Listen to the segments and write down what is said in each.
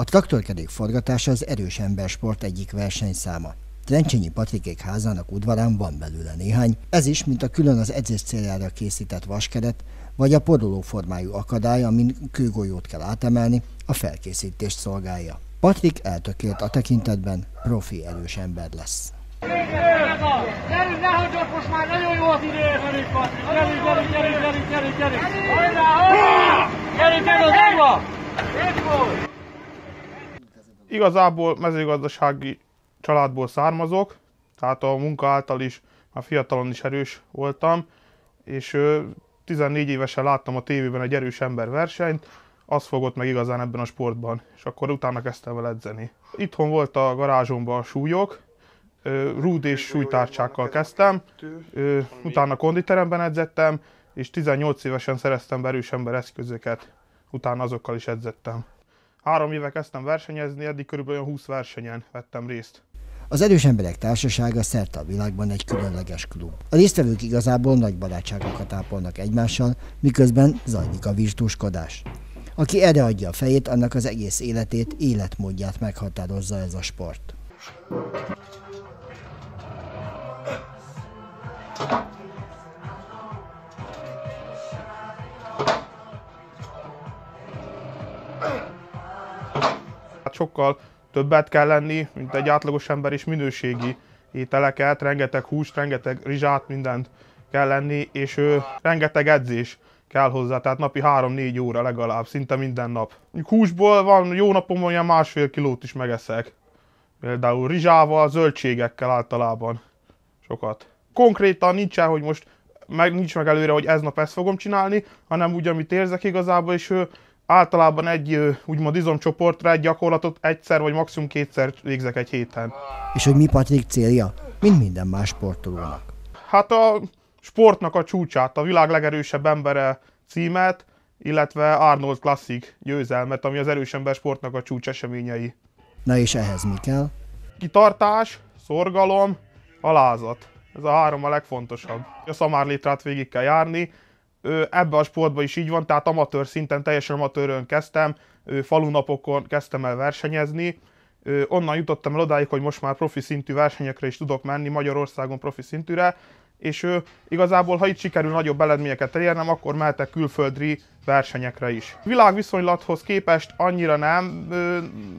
A traktorkerék forgatása az erős embersport egyik versenyszáma. Trencsényi Patrikék házának udvarán van belőle néhány, ez is, mint a külön az edzés céljára készített vaskeret, vagy a poroló formájú akadály, amin kőgolyót kell átemelni, a felkészítést szolgálja. Patrik eltökélt a tekintetben, profi erős ember lesz. Gyerünk, ne hagyjuk most már, nagyon jó az idő! Gyerünk, gyerünk, gyerünk, gyerünk, gyerünk, gyerünk! Gyerünk, gyerünk, gyerünk! Igazából mezőgazdasági családból származok, tehát a munka által is már fiatalon is erős voltam, és 14 évesen láttam a tévében egy erős ember versenyt, az fogott meg igazán ebben a sportban, és akkor utána kezdtem el edzeni. Itthon volt a garázsomban a súlyok, rúd és súlytárcsákkal kezdtem, utána konditeremben edzettem, és 18 évesen szereztem erős ember eszközöket, utána azokkal is edzettem. Három éve kezdtem versenyezni, eddig körülbelül 20 versenyen vettem részt. Az Erős Emberek Társasága szerte a világban egy különleges klub. A résztvevők igazából nagy barátságokat ápolnak egymással, miközben zajlik a virtuskodás. Aki erre adja a fejét, annak az egész életét, életmódját meghatározza ez a sport. Sokkal többet kell lenni, mint egy átlagos ember, és minőségi ételeket, rengeteg húst, rengeteg rizsát, mindent kell lenni, és ő, rengeteg edzés kell hozzá, tehát napi 3-4 óra legalább, szinte minden nap. Húsból van, jó napom olyan másfél kilót is megeszek. Például rizsával, zöldségekkel általában sokat. Konkrétan nincsen, hogy most meg, nincs meg előre, hogy ez nap ezt fogom csinálni, hanem úgy, amit érzek igazából, és ő, általában egy úgymond izomcsoportra egy gyakorlatot egyszer vagy maximum kétszer végzek egy héten. És hogy mi Patrik célja? Mint minden más sportolónak. Hát a sportnak a csúcsát, a világ legerősebb embere címet, illetve Arnold Classic győzelmet, ami az erős ember sportnak a csúcs eseményei. Na és ehhez mi kell? Kitartás, szorgalom, alázat. Ez a három a legfontosabb. A szamárlétrát végig kell járni, ebbe a sportban is így van, tehát amatőr szinten, teljesen amatőrön kezdtem, falunapokon kezdtem el versenyezni, onnan jutottam el odáig, hogy most már profi szintű versenyekre is tudok menni, Magyarországon profi szintűre, és igazából, ha itt sikerül nagyobb eredményeket elérnem, akkor mehetek külföldi versenyekre is. Világviszonylathoz képest annyira nem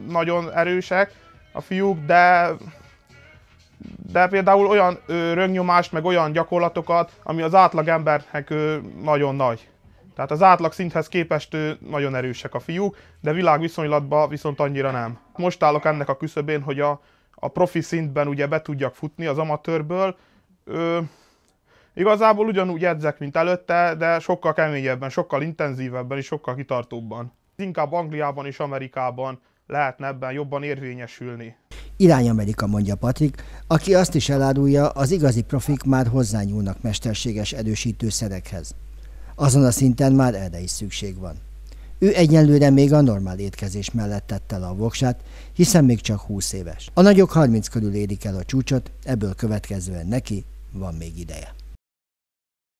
nagyon erősek a fiúk, de de például olyan ö, röngnyomást, meg olyan gyakorlatokat, ami az átlag embernek ö, nagyon nagy. Tehát az átlag szinthez képest ö, nagyon erősek a fiúk, de világviszonylatban viszont annyira nem. Most állok ennek a küszöbén, hogy a, a profi szintben ugye be tudjak futni az amatőrből. Ö, igazából ugyanúgy edzek, mint előtte, de sokkal keményebben, sokkal intenzívebben és sokkal kitartóbban. Inkább Angliában és Amerikában lehetne ebben jobban érvényesülni. Irány Amerika, mondja Patrik, aki azt is elárulja, az igazi profik már hozzányúlnak mesterséges erősítőszerekhez. Azon a szinten már erre is szükség van. Ő egyenlőre még a normál étkezés mellett tette le a voksát, hiszen még csak 20 éves. A nagyok 30 körül érik el a csúcsot, ebből következően neki van még ideje.